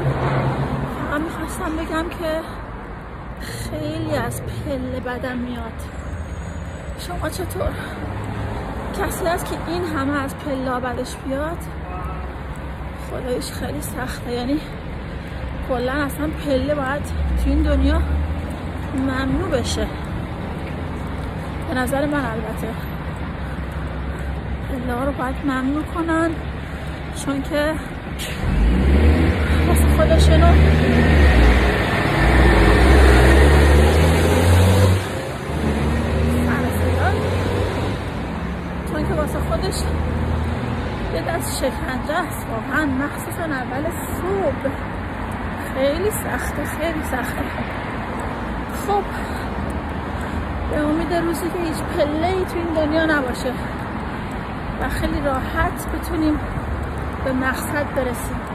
فقط می‌خواستم بگم که خیلی از پله بدم میاد. شما چطور؟ کسی هست که این همه از پله بدش بیاد؟ خدایش خیلی سخته. یعنی کلا اصلا پله باید تو این دنیا ممنوع بشه. به نظر من البته. پله رو باید ممنوع کنن. چون که واسه خودشونو چون که واسه خودش یه دست شکنجه است. واقعا مخصوصا اول صبح. خیلی سخته خیلی سخته. خب به امید روزی که هیچ پله ای تو این دنیا نباشه و خیلی راحت بتونیم به مقصد برسیم.